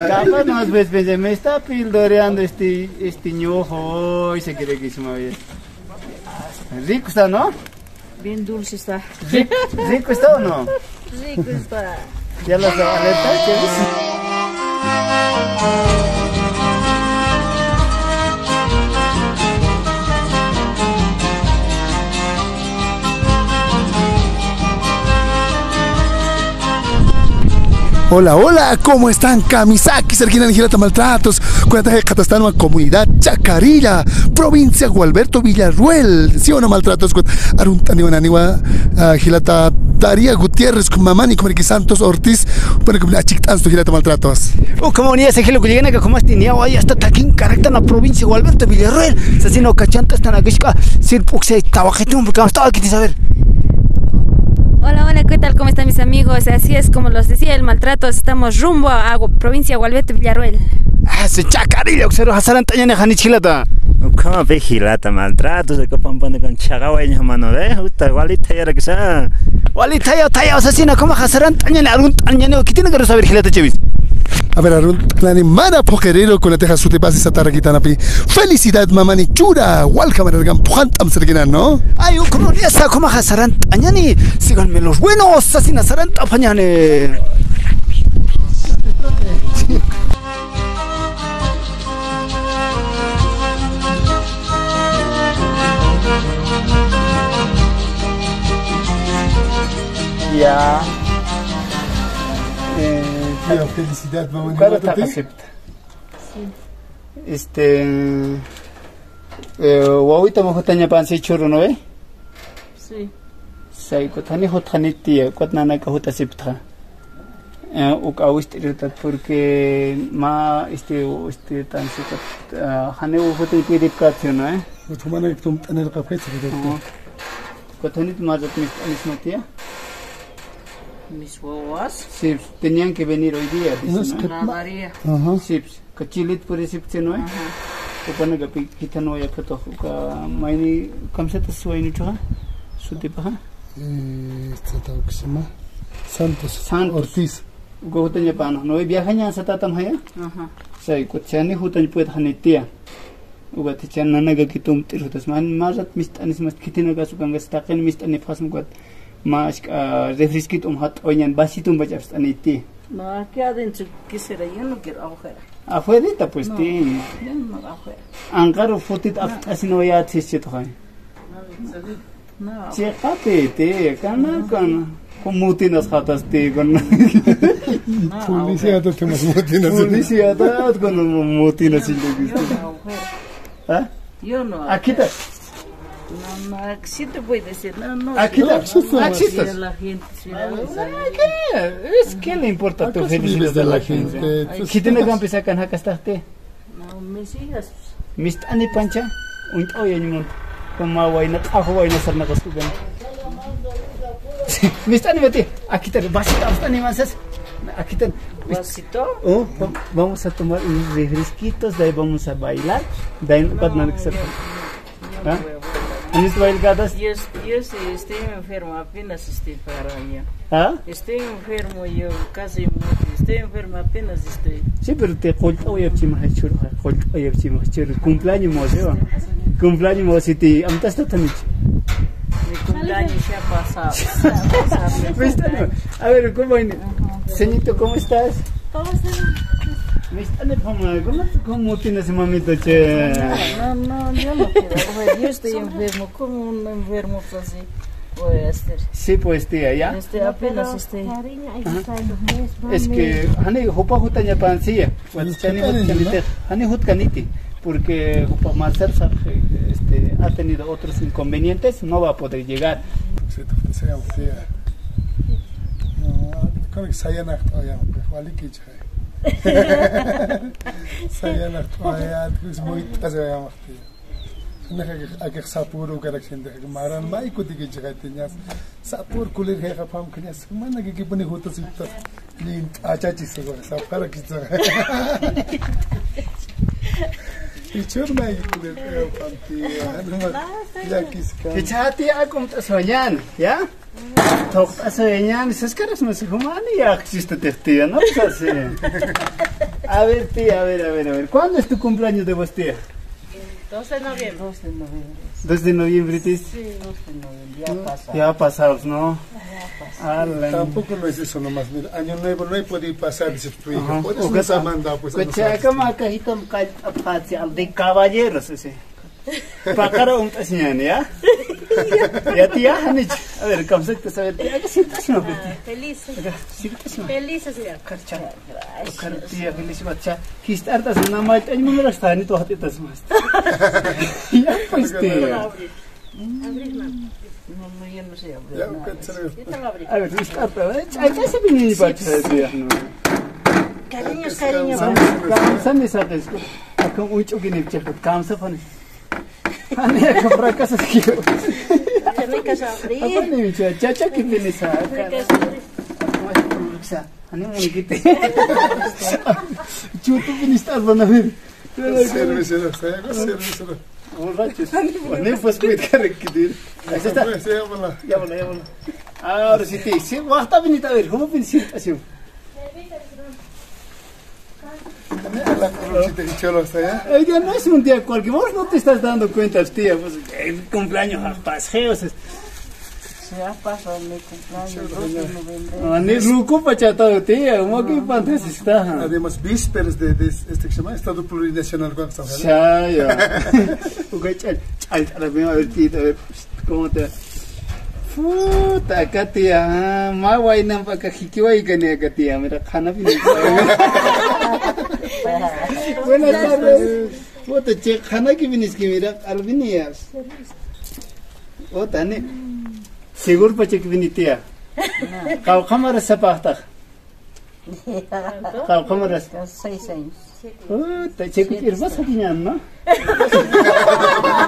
Capaz no ves, pensé, me está pildoreando este, este ñojo y se quiere que se me vaya. Rico está, ¿no? Bien dulce está. Rico, rico está o no? Rico está. Ya las aletas, ¿qué Hola, hola, ¿cómo están? Kamisaki, Sergina Girata Maltratos, Cuéntate Catastano, comunidad Chacarilla, provincia Gualberto Villarruel, sí o no maltratos, Arun Taniwa Naniwa, Gilata Daría Gutiérrez, Mamani, Comunique Santos Ortiz, bueno, como la chictansto Gilata Maltratos. Oh, comunidad, se gelo que llegan a como este niño, ahí hasta Taquín, Caracta, la provincia Gualberto Villarruel, se sino cachanta, están aquí, Sir Puxe, Tabajete, porque estaba aquí, saber. Hola, hola, ¿qué tal? ¿Cómo están mis amigos? Así es como los decía el maltrato, estamos rumbo a, a provincia Gualbete Villarruel. Ah, se chacarilla, observa Hasaran Tañane Janichilata. ¿Cómo vigilata maltrato? Se copan pone con chagaweña mano de justa, walita ya que sea. Walita ya, taya, asesina, ¿cómo Hasaran Tañane algún Tañane? ¿Qué tiene que saber Gilata Chevis? A ver, Arun, Clani Mara Poquerero con la teja su te pasa esa taraquitanapi. Felicidad, mamani chura. Welcome, Ergan Pujantam Serginan, ¿no? Ay, como ya está, como Hasaran Tañani. Síganme los buenos, asesina Hasaran Tañane. Ya. Eh, Tío, felicidad, mamani. ¿Cuál está acepta? Este. Eh, wawita mo hotanya pansi churu no eh? Sí. Sai ko tani hotani tia ko nana ka hota sipta. Eh, uk awist irtat porque ma este este tan se ka hane wo hote pidip ka thyo no eh? Tumana tum tanel ka fetsa Oh. Ko tani mazat mis anis matia. Mis huevos. Sí, tenían que venir hoy día. No, dice, es ¿no? que- Nadaría. Ajá. Sí, kachilit puri sipte no eh? Ko pana ga pi kita no ya kato ka maini kam se to suai chha. Suti pa ha? Eh, esta tal que se llama Santos. Santos. Ortiz. Go hutanya pana. No viaja sa tatam haya. Ajá. Sai ko chani hutan puet hanitia. Uga ti chan nana ga kitum tir hutas man mazat mist anis mast kitina ga sukan ga staken mist ani fasm got mas refriskit um hat oñan basitum bachas aniti. No, aquí adentro, ¿qué será? Yo no quiero afuera. Afuera pues No. ti. Yo no afuera. Ankar futit af asino ya tsit hoy. No, afuera. Chekate te kana kana. Kumutinas hatas te con no, Policía te temas motinas. Policía ta con mutinas sin no afuera. ¿Ah? Yo no Aquí está. No, no, sí te voy a decir. No, no. Aquí no, no, estás. la gente, ¿Qué? Es que le importa tu ¿Acaso felicidad de la gente? Kitine gan pisa kan hakastaste. No, mis hijas. Mist ani pancha. Unt oy ni mon. Kuma wayna taho wayna sarna kastu gan. Mist ani vete. Aquí te vas a estar ni más. Aquí te Vasito. Oh, va- vamos a tomar unos refresquitos, de ahí vamos a bailar, de ahí no van a ser. ¿Ah? ¿Anis bailadas? Yo, yo sí estoy enfermo, apenas estoy para allá. ¿Ah? Estoy enfermo, yo casi muerto. Estoy enfermo, apenas estoy. Sí, pero te colta hoy apchi más churu, colta hoy apchi más churu. Cumpleaños va. Cumpleaños mo si ti, am tas tanich. Mi cumpleaños ya ha pasado. Ya ha pasado. A ver, ¿cómo viene? Señito, ¿cómo estás? ¿Cómo estás? Me están de ¿cómo, cómo tienes mamito che? No, no, yo no quiero. Oye, Yo estoy enfermo, como un enfermo así voy a estar. Sí, pues tía, ¿ya? Este, apenas estoy. Es que hani hopa huta nya pansia, pues chani hut kanite, hani hut kaniti, porque hopa master este ha tenido otros inconvenientes, no va a poder llegar. Se te se llama tía. No, con que saya nak to ya, nak to ya, Sajjenak toajad, kus muid taseja mahti. Nekak akak sapuru karak sindek maran mai kuti gijatinya. Sapur kulir heka pam kenyas mana gigi puni hutus itu. Ini aja cisu gua sapara kita. Icur mai kulir heka pam ti. Kichati akum tasoyan, ya? Tok tasoyan, esas caras no se human y ya existe tía, ¿no? Pues. A ver, tía, a ver, a ver, a ver. ¿Cuándo es tu cumpleaños de vos, tía? 12 de noviembre. 2 de noviembre. 2 de noviembre, tis. 2 de noviembre, ya pasa. Ya pasados, ¿no? Ala. Tampoco no es eso nomás. Mira, año nuevo no hay podido pasar, dice tu hija. Por O eso nos ha mandado, pues. a nosotros. de caballeros, ese. Para un tañán, ¿ya? Ya, tía, Hanich. A ver, ¿cómo se te sabe? Tía, ¿qué sientas, no? Feliz. Sientas? Feliz, señor. Karcha. Kartia, feliz bacha. Kistar tas na mai tan mo mera stani to hati tas mas. Ya pues tía. Abrir. Abrir, mamá. No, no, sé hablar Ya. Yo te lo abrí. A ver, kistar ta. Ay, casi bini bacha tía, no. Cariños, cariños. Kam san ni sa des. Akam ucho gini chekot kam sa fani. Ani akam fracaso kio. Ricas a abrir. Apa ni bicha chacha sa. Ricas a. Ani mo kite. Chutu bini star bana mir. Cervecero, ¿sabes? Cervecero. Borrachos. Ni pues cuid kare kidir. Pues, ya, bola, ya bola. Ahora sí, te sí, basta venir a ver, ¿cómo pensé así? La cholo allá. Ay, ya no es un día cualquier, vos no te estás dando cuenta, tía, pues el cumpleaños a paseos. Se ha pasado mi cumpleaños 2 de noviembre. No, ni ruco pachatado, tía, ¿cómo que pantas está? Además, vísperas de, de este que se llama Estado Plurinacional cuando estamos Ya, ya. Ok, chal, chal, a ver, tía, a ver, ¿cómo te... Puta, Fu, takatia. Mawai nampak kakikiwai kan ya katia. Mira kana pin. Buenas tardes. Puta che kana ki binis ki mira albinias. O oh, tane. Segur pa che ki binitia. Kau kamara sapahta. Kau kamara. 6 años. Puta che ki irvasa dinan, ¿no?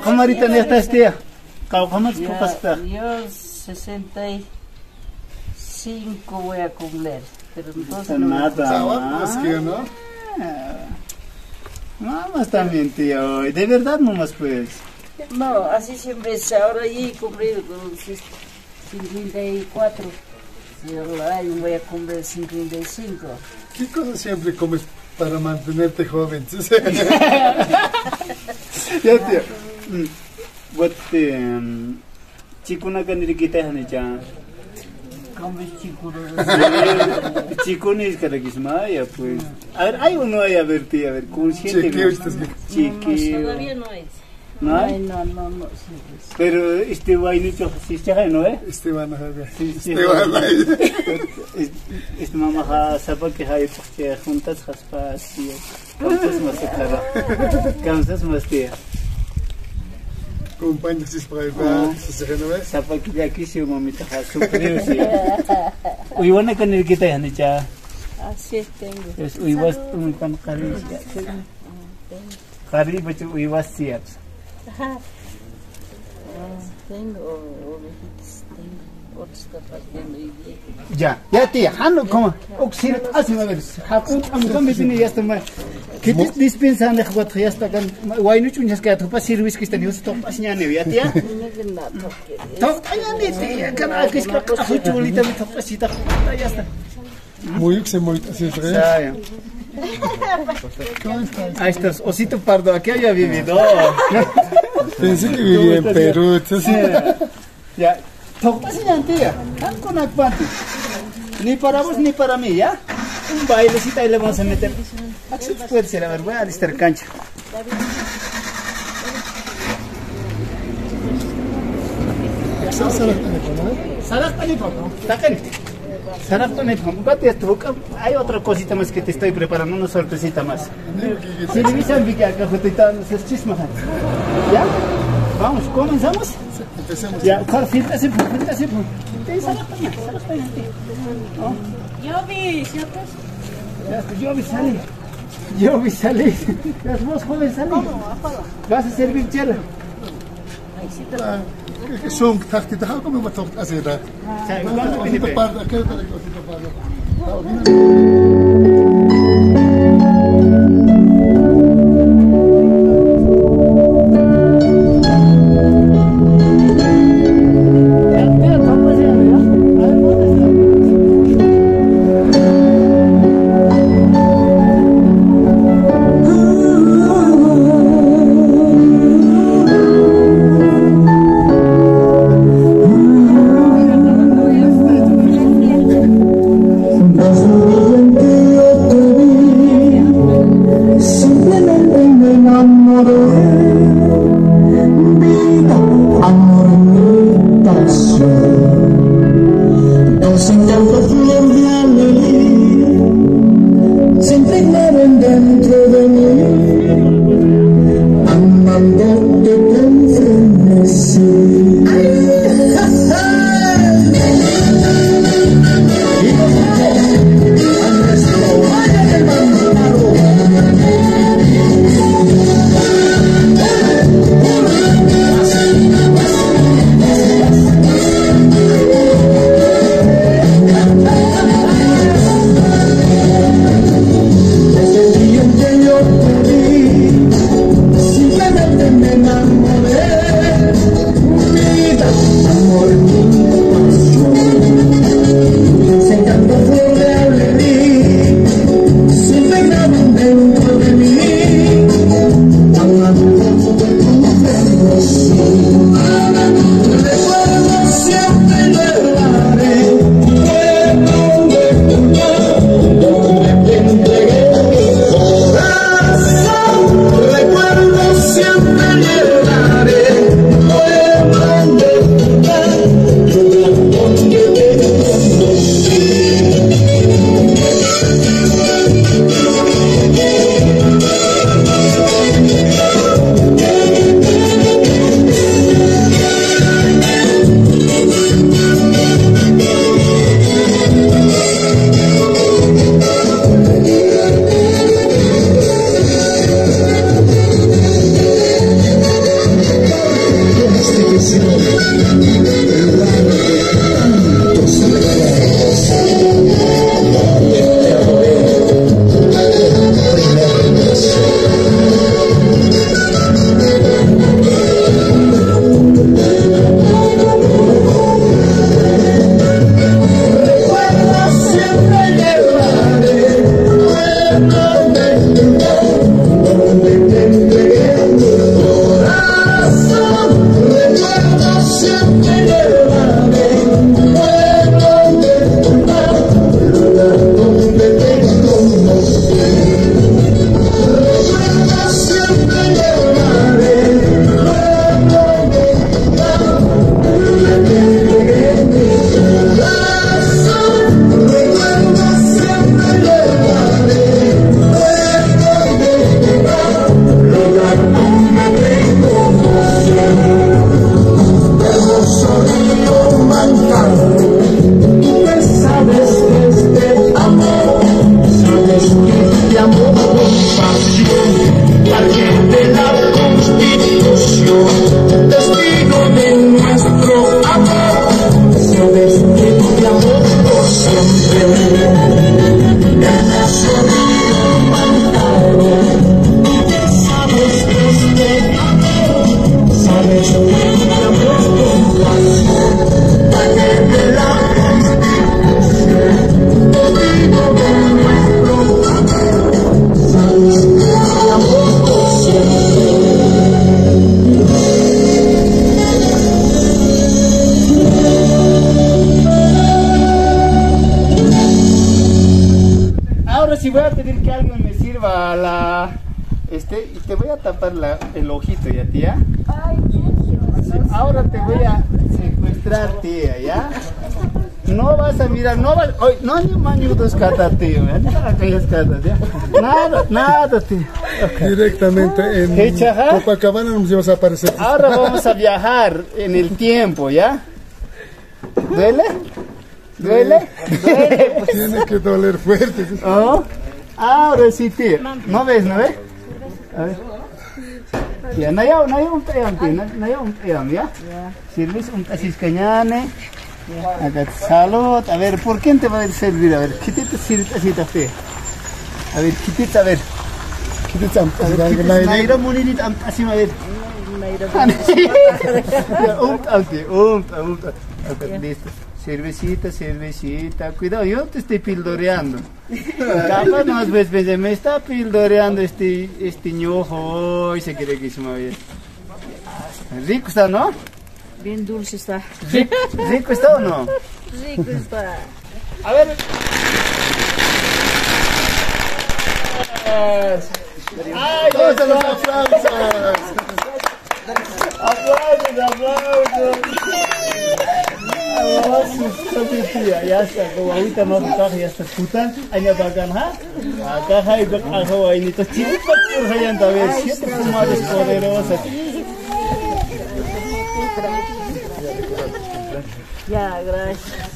kamarita ne estas tía. Kau kamar Ya, pasta. yo 65 voy a cumplir. Pero entonces Nada. Sábado, pues que no. También, tío. De verdad, nomás pues. No, así siempre es. Ahora ya he cumplido con 54. Y el año voy a cumplir 55. ¿Qué cosas siempre comes para mantenerte joven? Ya, tío. Buat chico na kaniri kita hane cha. Come chico. Chico ni es karagisma ya pues. A ver, hay uno ahí a ver, tío, a ver, consciente. Chiquillo. Todavía no es. ¿No Ay, hay? no, no, no. sí, sí. Pero este guay ni cho si se ¿no eh? Esteban, a ver. Sí, sí. Esteban, ahí. Este mamá ha sapa que hay porque juntas jaspas tío. Causas más clara. Causas más tío. Compañeros, es para el bar, ¿se se ves? Sapa que ya quise mamita ha sufrido sí. Uy, bueno que ni kita ya ni cha. Así tengo. Es uy was un kan kari. Kari baca uy was siap. Ya, ya tía, hano como oxir así me ves. Hakun amgam bedini ya está mal. Que te dispensan de jugar ya está con guay no chuñas que atupa sirvis que están yos top asña ne ya tía. Top ya ne tía, kana que es que ajuchulita me top así ta ya está. Muy que se muy así es. Ya, ya. Ahí estás, osito pardo, aquí había vivido. Pensé que vivía en Perú. Ya, thupa asnya tía. Kan con akpanti. Ni para vos ni para mí, ¿ya? Un bailecito ahí le vamos a meter. Así puede ser, a ver, voy a alistar cancha. Tacan. Sarak Panipam, Gati esto, eh, hay otra cosita más que te estoy preparando, una sorpresita más. Si le dicen que acá es chisma. ¿Ya? Vamos, comenzamos. Sí, empecemos. Ya, fíjate, fíjate, fíjate. Yo vi, ¿cierto? Yo vi, sale. Yo vi, sale. Las más jóvenes salen. Vas a servir chela. song takti da halka mi matok asira. Sa iwan mi pinipin. Sa iwan mi pinipin. Hayas cata, ya. Nada, nada, tío. Directamente en ¿Qué chaja? Copacabana nos ibas a aparecer. Ahora vamos a viajar en el tiempo, ¿ya? ¿Duele? ¿Duele? Tiene que doler fuerte. Oh, ahora sí, tío. ¿No ves, no ves? A ver. Ya, no hay, un tayam, tío, no, hay un tayam, ¿ya? Sirves un tasis cañane. Acá salud. A ver, ¿por quién te va a servir? A ver, quítate sirtacita fe. A ver, quítate, a ver. Quítate am- A ver, Naira Muninit am tasim, a ver. Listo. Cervecita, cervecita. Cuidado, yo te estoy pildoreando. Capaz más ves, ves, me está pildoreando este, este ñojo y se quiere que se me vaya. Rico está, ¿no? Bien dulce está. Rico, rico está o no? Rico está. A ver. ¡Ay, ¡Todos los aplausos! ¡Aplausos, aplausos! Ya está, como ahorita no caja, ya está putan, aña bagan, ha? Acá hay bajo ahí, ni to chilipa por allá anda ver, siete fumadas poderosas. Ya, gracias.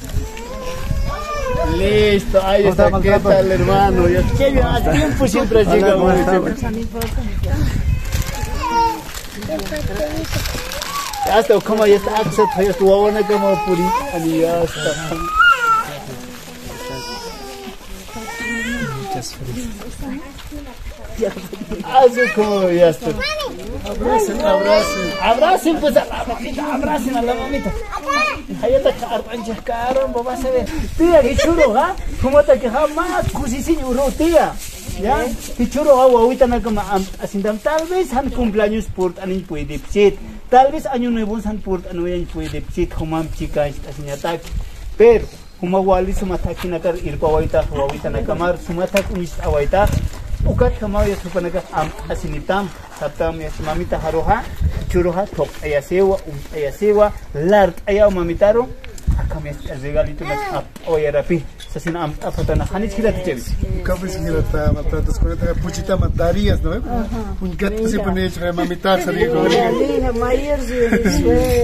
Listo, ahí está, ¿qué tal hermano? Ya, qué bien, a tiempo siempre llega uno. Ya está, como ya está, accept, ya está, wawana como puri, ani ya está. Así como ya está. Abracen, abracen. Abracen pues a la mamita, abracen a la mamita. Ahí está carpancha, caramba, vas a ver. Tía, qué chulo, ¿ah? ¿Cómo te quejas más? Cusisinho, uro, tía. ¿Ya? Qué chulo, ah, ahorita no como así, tal vez han cumpleaños por año puede. Tal vez año nuevo han por año puede psit, como chica, así ataque. Pero, como wali sumataki nakar irpa waita, wawita nakamar, sumatak unis awaita. Ukat kamau ya supanaga am asinitam satam ya mamita haroha churoha tok ayasewa um ayasewa lart ayaw mamitaro akam ya regalito nas ap oyarapi sasina am apatana hanit hilat chevis Kapis hilata matratos con esta puchita matarías, ¿no? Un gato se pone hecho de mamitar, salir con Hija mayor, sí,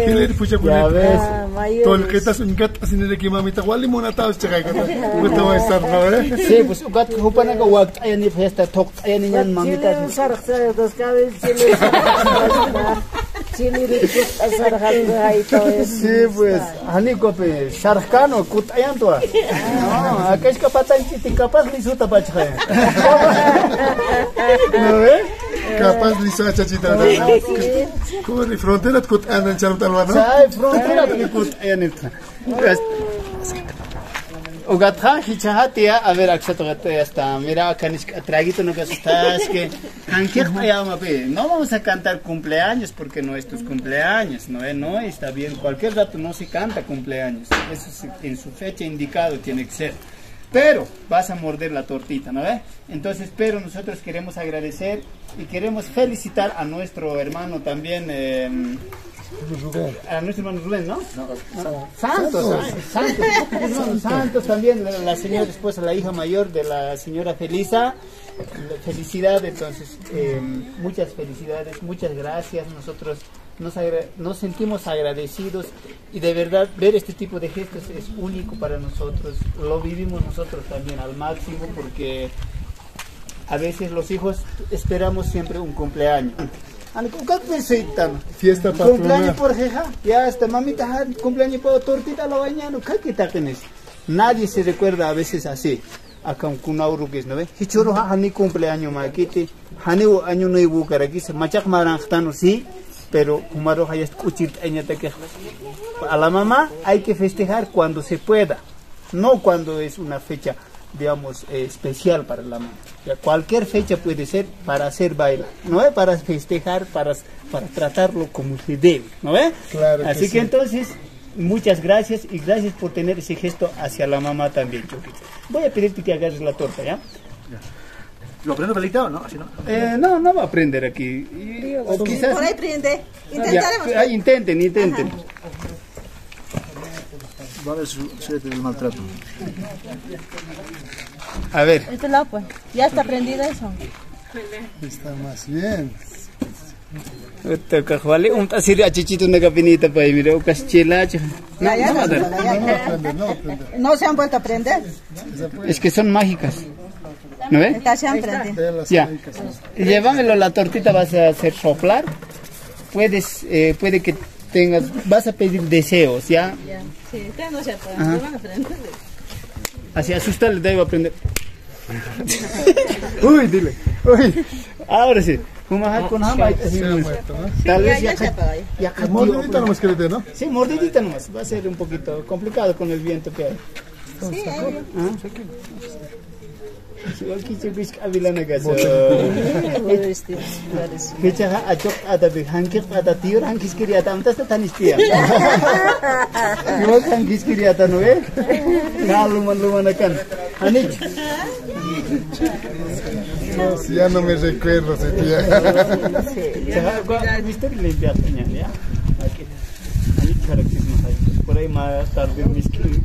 Hilir pucha con Ya ves. Ah, mayor. Tolquetas un gato sin el que mamita, wali monataos chacay, ¿cómo te va a estar, no? eh? sí pues ukat hupanaga wakt ayani fiesta tok ayani yan mamita Chile, sarx, dos cabezas, chile, chile, rico, sarx, ahí todo eso. Sí, pues, hani kope, sharkano, kutayan to. No, acá es capaz tan chiti, capaz ni suta pachaya. ¿No ve? Capaz liso a chachita, ¿no? Como de frontera, kut andan charutal, ¿no? Sai frontera ni kutayan ita. Ugatha hichahatia, a ver, ya está. Mira, acá ni traguito no que estás que. No vamos a cantar cumpleaños porque no es tus cumpleaños, no es, no está bien. Cualquier rato no se canta cumpleaños. Eso sí, en su fecha indicado tiene que ser. Pero vas a morder la tortita, ¿no? Entonces, pero nosotros queremos agradecer y queremos felicitar a nuestro hermano también. eh, a nuestro hermano Rubén, ¿no? Santos, ay, Santos, hermano Santos también, la, la señora esposa, la hija mayor de la señora Felisa. Felicidad, entonces, eh, muchas felicidades, muchas gracias. Nosotros nos, agra- nos sentimos agradecidos y de verdad ver este tipo de gestos es único para nosotros. Lo vivimos nosotros también al máximo porque a veces los hijos esperamos siempre un cumpleaños. Fiesta Cumpleaños patronal. por jeja. Ya hasta mamita, ha, cumpleaños por tortita la bañano. ¿Qué takenes? Nadie se recuerda a veces así. Acá un kunauru que es, ¿no ve? Hichoro ha hani cumpleaños maquite. Hani u año nuevo carakis. Machak maranjtano sí. Pero kumaro hayas kuchit añata que a la mamá hay que festejar cuando se pueda, no cuando es una fecha, digamos, eh, especial para la mamá. Ya, cualquier fecha puede ser para hacer baile, ¿no es? Para festejar, para, para tratarlo como se debe, ¿no es? Claro Así que sí. entonces, muchas gracias y gracias por tener ese gesto hacia la mamá también, Choquito. Voy a pedirte que agarres la torta, ¿ya? ¿Lo aprendo pelita o no? Así no. Eh, no, no va a aprender aquí. Y- o quizás... Por ahí prende. Ya, Intentaremos. ah, intenten, intenten. Va a ver su siete del maltrato. A ver, Este lado, pues. Ya está prendido eso. Está más bien. Ito ka khwali um ta siri achichito na kapinita pa mira ukas chela cha. No, no, no, No, no se han vuelto a prender. Es que son mágicas. ¿No ves? Está se han prendido. De las Ya. Llévamelo la tortita vas a hacer soplar. Puedes eh, puede que tengas vas a pedir deseos, ¿ya? Sí, ustedes no se van a prender. Así asustarle debo aprender. Uy, dile. Uy. Ahora sí. Kumaha con hama así. Se ha muerto, ¿no? Tal vez ya ya ya. ya mordidita nomás que le dé, ¿no? Sí, mordidita nomás. Va a ser un poquito complicado con el viento que hay. Sí, ahí. ¿Ah? Igual que yo vis kabila na gaso. Este, parece. Kicha ha achok ada bi hankir ada tiur hankis kiri ata amtas ta tanis tia. Igual hankis kiri ata no eh. Naluman luman akan. Hanik. No, si ya no me recuerdo, se tía. Chaha gua mister limpia tanya ya. Oke. Hanik karakter mah hai. Por ahí ma tarde miskin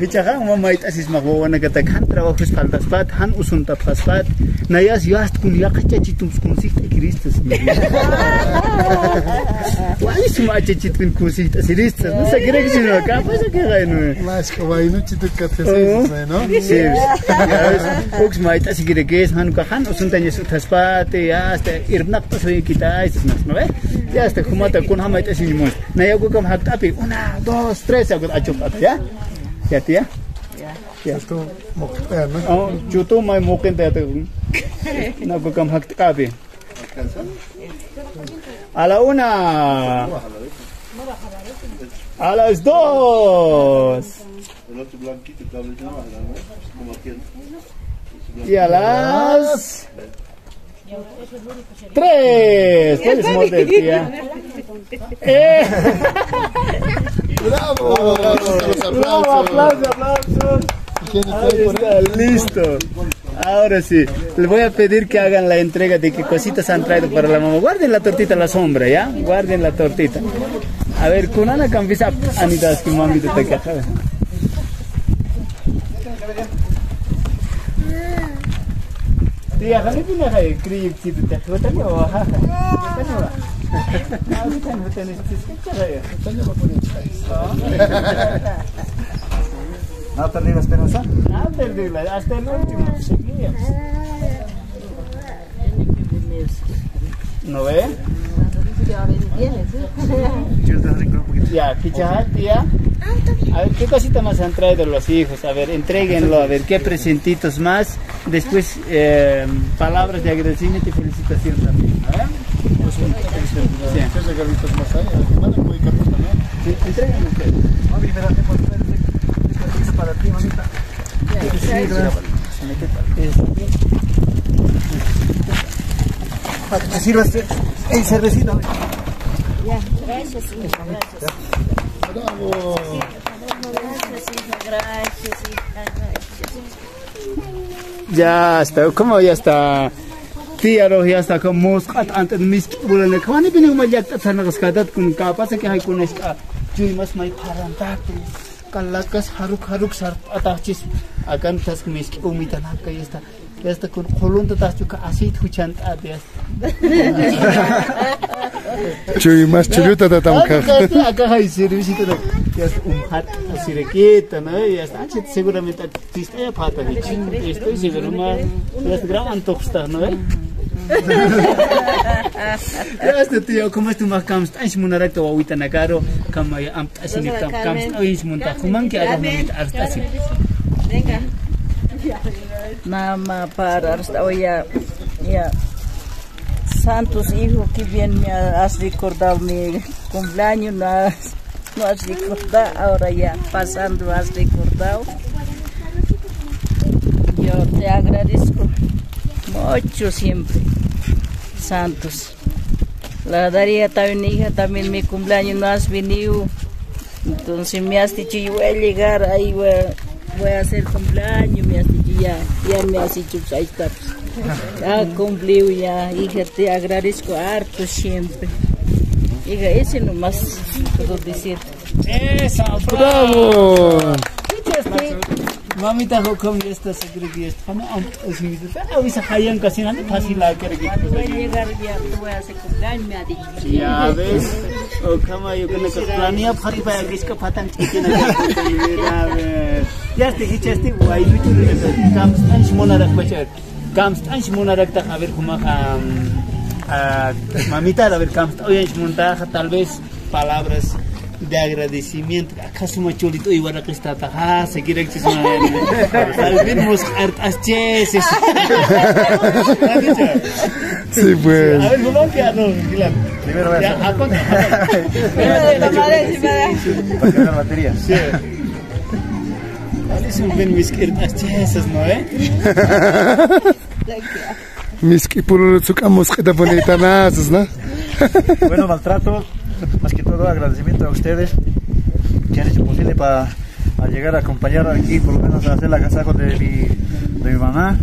hichaqanwan mayta asismaqwa wanakata qantra wajuspaltaspat han usuntapaspat nayas yuastkun yaqachachitumuskunsijta ikiristas wanisuma achachitkin kunsijta asiristas no sakirakchino kapasa kaqaynu masqa waynuchitut katkasaysismayno oh. uks mayta asikirakees hanuka han usuntañas utaspat hasta irnaqta soyikita aysismasmabe hasta jumata kun hamayta asinimusta Na ya gua kam hak tapi una dos tres aku achuk ata ya. Ya tia. Esto, moquea, ¿no? Oh, juto mai moken te ata. Na gua kam hak tapi. A la una. A las dos. Y a las tres. Morder, tía. ¡Eh! ¡Bravo! ¡Bravo! aplausos. ¡Aplausos, aplausos! ¿Quién está Ahí está, listo. Ahora sí, les voy a pedir que hagan la entrega de qué cositas han traído para la mamá. Guarden la tortita a la sombra, ¿ya? Guarden la tortita. A ver, con Ana Campisa, Anita, es que mami te toca. Tía, kami pina kayo, kriyip situ teh. Hutan ya, wah. Hutan ya, wah. Hutan, hutan, hutan, kayo. ¿Nada perdido la esperanza? El, de la- hasta el último, seguíamos. ¿No ve? Ya, Kichahat, tía. A ver, ¿qué cosita más han traído los hijos? A ver, entréguenlo, a ver, qué presentitos más. Después, eh, palabras de agradecimiento y felicitación también. A ver. Sí. Ustedes. Mami, traer este para ti, mamita. Para que te sirva este el cervecito. ¡Bravo! Ya está, ¿cómo ya está? Tía Roh ya está con moscat antes mis bulan ne kawani bini ma yak ta sana kaskadat kun ka pa ke hai kun iska cui mas mai paran ta tu kalakas haruk haruk sar ata chis akan tas mis ki umita na ka esta esta kun kolun ta tas ka asit huchan ta de Chuy, más chuluta de tamca. Acá acá hay servicio de ya está un hat así de quieta, ¿no? Está, chit, seguramente tista ya pata de chin, estoy seguro más ya está grabando toxta, ¿no? Ya está tío, ¿cómo es tu más cams? Ay, si munarak to wawita nagaro, kama ya así ni tam cams, ay, si munta, kuman que ada mamita hasta así. Venga. Nama para hasta hoy ya, ya santos hijos que bien me has recordado mi cumpleaños, no has, no has recordado, ahora ya pasando has recordado. Yo te agradezco mucho siempre, santos. La Daría también hija, también mi cumpleaños no has venido. Entonces me has dicho, yo voy a llegar, ahí voy a, voy a hacer cumpleaños, me has dicho, ya, ya me has dicho, pues, ahí está. pues. Ya cumplió, ya, hija, te agradezco harto siempre. Diga, ese nomás puedo decir. Esa, ¡Bravo! Mamita hukum esta secretaria esta kama am asmi ta awisa hayan kasi na fácil la kare Voy a llegar ya, tú a hacer cumpleaños, me ha dicho. Ya ves, o kama yo kena ke plania phari pa agis ka patan chike na ya ves. Ya este hicha este wai lutu ne kam stan shmona rak bachar. Kam stan shmona rak ta a ver kuma kam mamita a ver oye tal vez palabras de agradecimiento. ¿Acaso macholito y para que está taja? Se quiere que se Al menos hartas cheses. Sí, pues. A ver, ¿cómo que no? Claro. Primero a Ya, a contar. para cargar batería. Sí. Es un buen whisky hartas cheses, ¿no? Eh? Miski puro tsukamos que te bonita nazas, ¿no? Bueno, maltrato, más que todo agradecimiento a ustedes que han hecho posible para llegar a acompañar aquí, por lo menos a hacer la agasajo de mi, de mi mamá.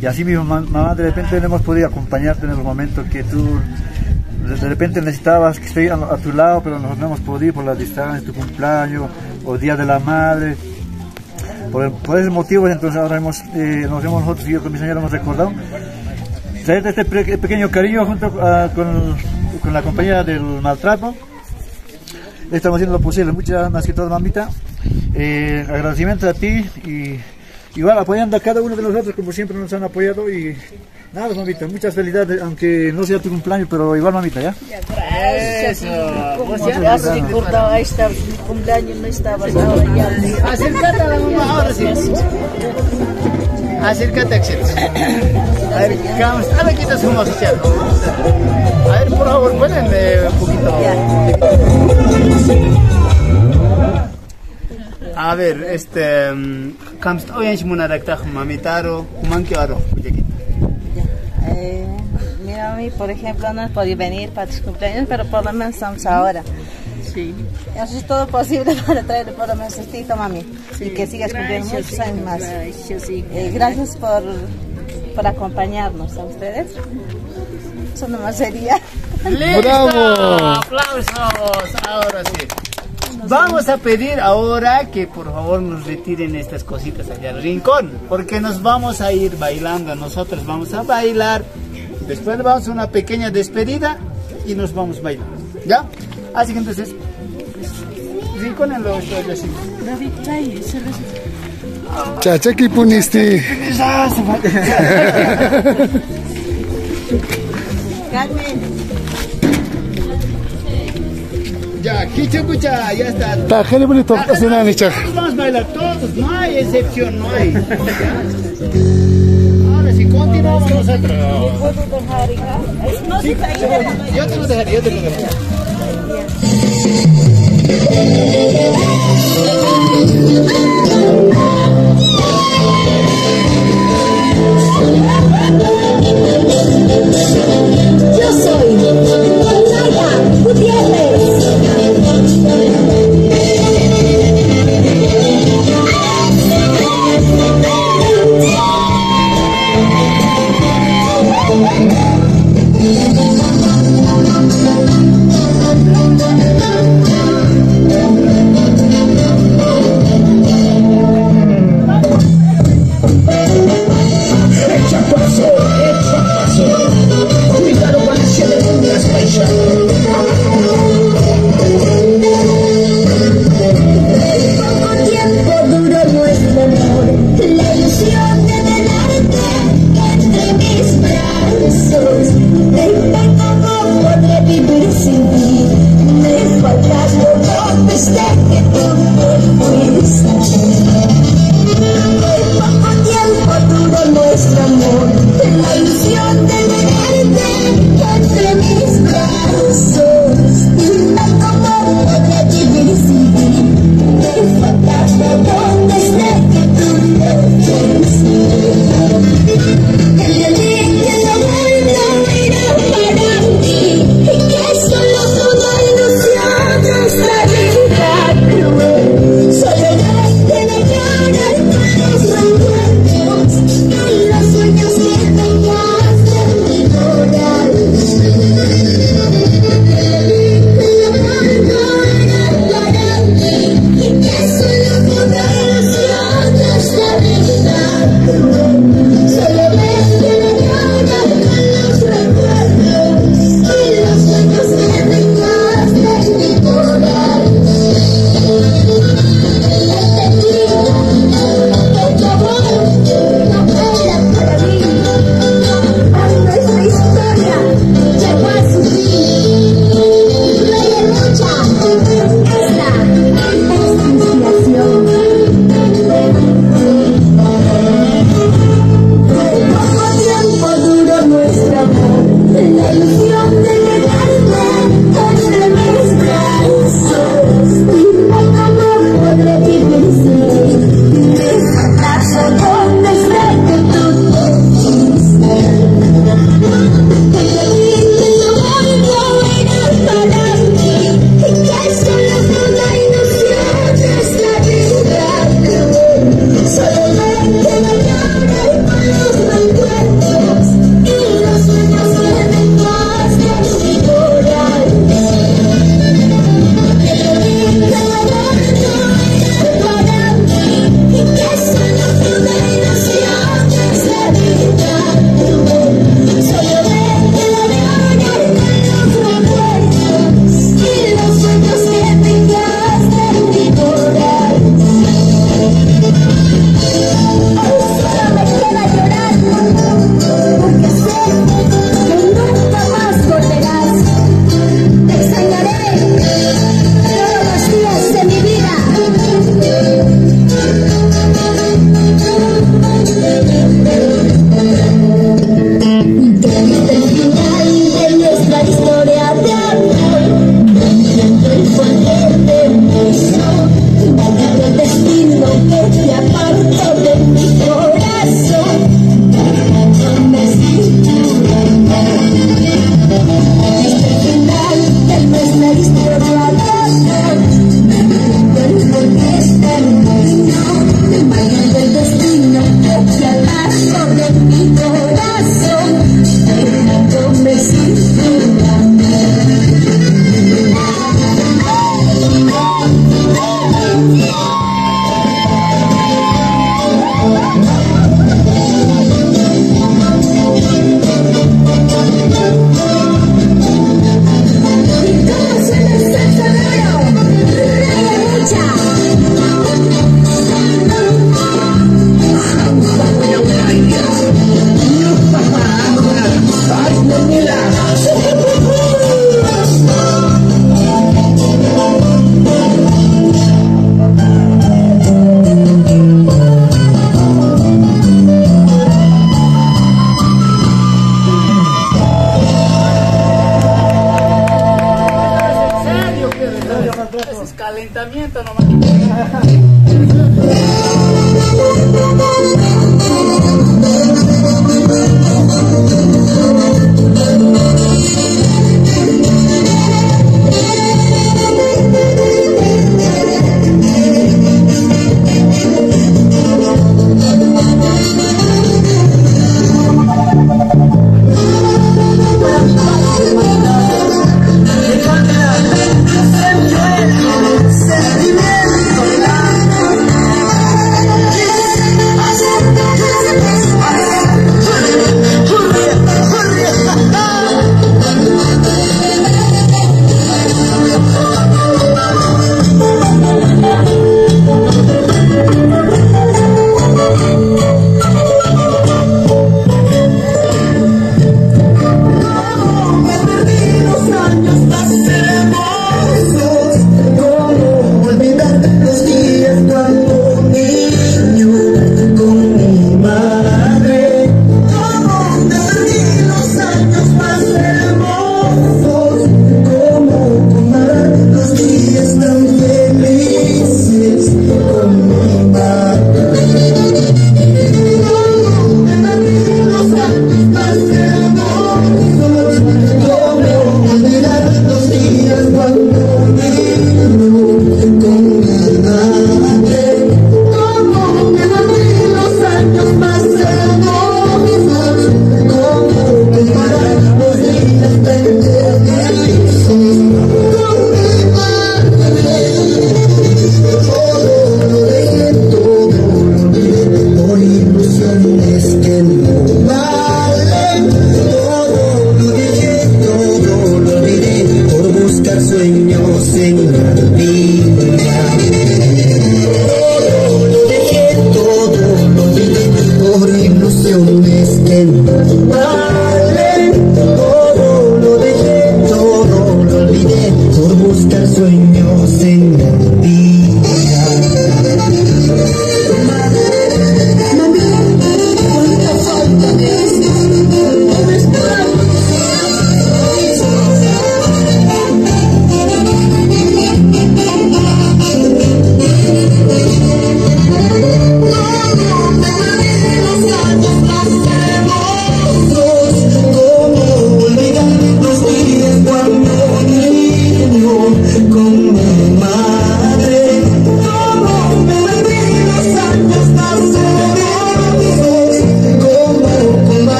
Y así mi mamá, de repente no hemos podido acompañarte en los momentos que tú de de repente necesitabas que esté a, a tu lado, pero no hemos podido por la distancia, tu cumpleaños o Día de la Madre. Por, por esos motivos, entonces ahora hemos, eh, nos hemos nosotros y yo con mi señora hemos recordado traerte este pe- pequeño cariño junto ah, con, con la compañía del maltrato. Estamos haciendo lo posible, muchas más que todo, mamita. Eh, agradecimiento a ti y igual apoyando a cada uno de nosotros como siempre nos han apoyado y nada, mamita, muchas felicidades, aunque no sea tu cumpleaños, pero igual, mamita, ¿ya? Eso. Pues Ya ya, has recordado, ahí está, mi cumpleaños no estabas ahora ya. Acércate a la mamá ahora sí. Acércate, Axel. A ver, vamos, a ver, quita su oficial. A ver, por favor, pueden eh, un poquito. A ver, este. Kams oyan shmuna rakta mamitaro, kuman que aro. Mi mami, por ejemplo, no podía venir para tus cumpleaños, pero por lo menos estamos ahora. Sí. Haces todo posible para traerle por lo menos estito, mami. y que sigas cumpliendo Gracias, muchos años más. Gracias. Eh, gracias por, por acompañarnos a ustedes. Eso nomás sería. ¡Listo! ¡Bravo! ¡Aplausos! Ahora sí. Vamos a pedir ahora que por favor nos retiren estas cositas allá al rincón, porque nos vamos a ir bailando, nosotros vamos a bailar, después vamos a una pequeña despedida y nos vamos bailando, ¿ya? Así que entonces, rincón en los los- así. David, trae, se les- Chachaki punisti. Carmen. Ya, Kichukucha, ya está. Tajele bonito. Todos vamos a bailar, todos, no hay excepción, no hay. No. Yo te lo dejaré, yo te lo dejaré. Yo soy Naya Gutiérrez.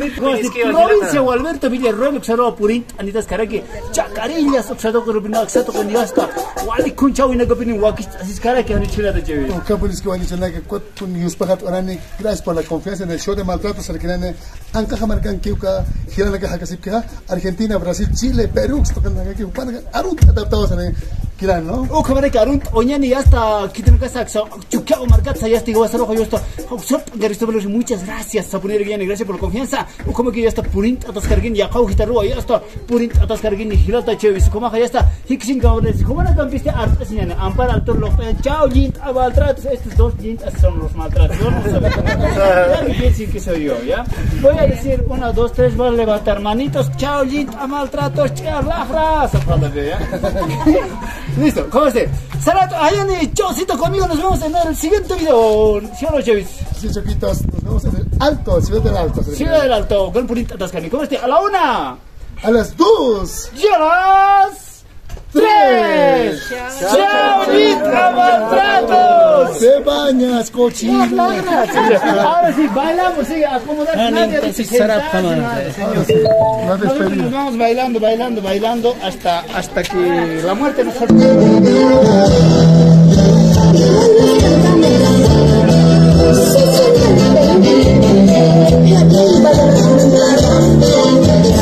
Imagínese todito. Provincia Gualberto Villarroel, Oxaro Purín, Anitas Caraqui, Chacarillas, Oxado Corubina, Oxato con Yasta, Wali Kunchau y Nagopini Wakis, así es Caraqui, Anichila de Chevi. Campo que van a decir que news para orane gracias por la confianza en el show de maltratos arquinane anca jamarcan kiuka girana que hakasip que Argentina Brasil Chile Perú tocan que upan arut adaptados en kiran no O kamare karun oñani hasta kitin casa chuqueo marcat ya hasta igual yo esto sop garisto velos muchas gracias sapunero guiane gracias por la confianza o como que ya está purint atas cargin ya kau gitaru ya está purint atas cargin hilata chevis como ya está hiksin kabre como na campiste art asinan ampar alto lo chao jint abaltratos estos dos jint son los maltratos no sé ya me pienso que soy yo ya voy a decir una dos tres voy a levantar manitos chao a maltratos chao la frase ya Listo, ¿cómo esté? Salato, Ayani, Chocito conmigo, nos vemos en el siguiente video. ¿Sí o no, Chevis? Sí, Choquitos, nos vemos en el Alto, Ciudad del Alto. Ciudad del Alto, con Purita Tascani. ¿Cómo esté? A la una. A las dos. Y a las tres. ¡Chao, Vitra Maltratos! Se bañas, cochino. Ahora sí, bailamos, sí, acomodar. Nadie dice que está, nada, señor. Nosotros nos vamos bailando, bailando, bailando hasta, hasta que la muerte nos Mucho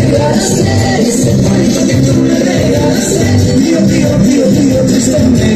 Gracias me dice, por prometerme